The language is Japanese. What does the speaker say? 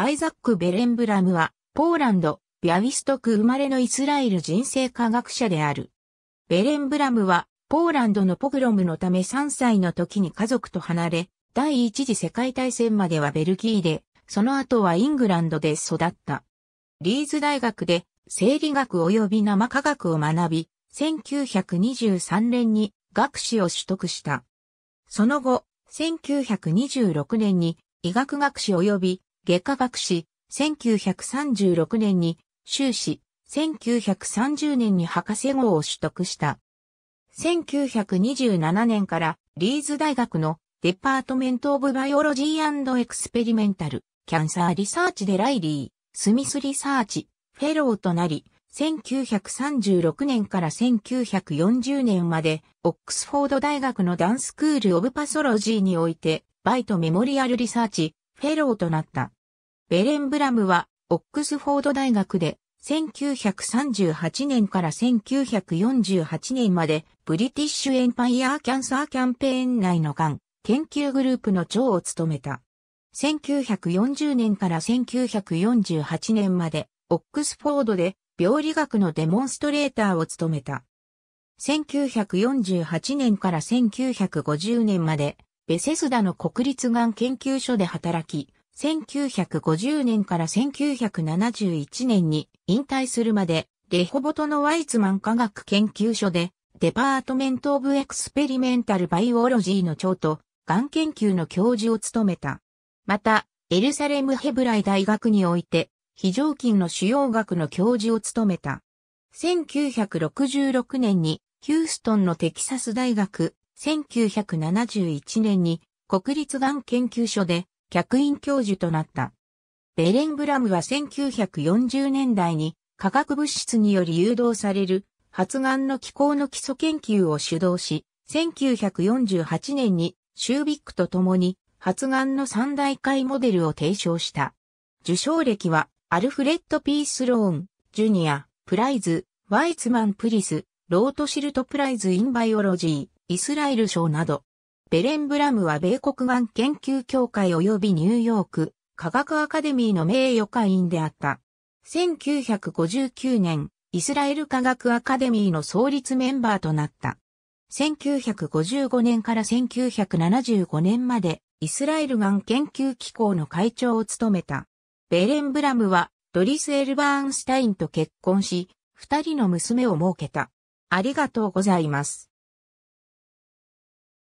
アイザック・ベレンブラムは、ポーランド、ビャビストク生まれのイスラエル人生科学者である。ベレンブラムは、ポーランドのポグロムのため3歳の時に家族と離れ、第一次世界大戦まではベルギーで、その後はイングランドで育った。リーズ大学で生理学及び生科学を学び、1923年に学士を取得した。その後、1926年に医学学士及び外科学士、1936年に修士、1930年に博士号を取得した。1927年からリーズ大学の Department of Biology Experimental Cancer Research でライリー、スミス Research、Fellow となり、1936年から1940年まで、オックスフォード大学のダン School of Pathology において、バイト Memorial Research、Fellow となった。ベレン・ブラムは、オックスフォード大学で、1938年から1948年まで、ブリティッシュエンパイアキャンサーキャンペーン内のがん研究グループの長を務めた。1940年から1948年まで、オックスフォードで病理学のデモンストレーターを務めた。1948年から1950年まで、ベセスダの国立がん研究所で働き、1950年から1971年に引退するまで、レホボトのワイツマン科学研究所で、 Department of Experimental Biology の長と、がん研究の教授を務めた。また、エルサレムヘブライ大学において、非常勤の腫瘍学の教授を務めた。1966年にヒューストンのテキサス大学、1971年に国立がん研究所で客員教授となった。ベレン・ブラムは1940年代に化学物質により誘導される発がんの機構の基礎研究を主導し、1948年にシュービックと共に発がんの三段階モデルを提唱した。受賞歴は Alfred P. Sloan, Jr., Prize、 Weizmann Prize、 Rothschild Prize in Biology、イスラエル賞など、ベレン・ブラムは米国がん研究協会及びニューヨーク科学アカデミーの名誉会員であった。1959年、イスラエル科学アカデミーの創立メンバーとなった。1955年から1975年までイスラエルがん研究機構の会長を務めた。ベレン・ブラムはドリス・エルバーンスタインと結婚し、二人の娘を設けた。ありがとうございます。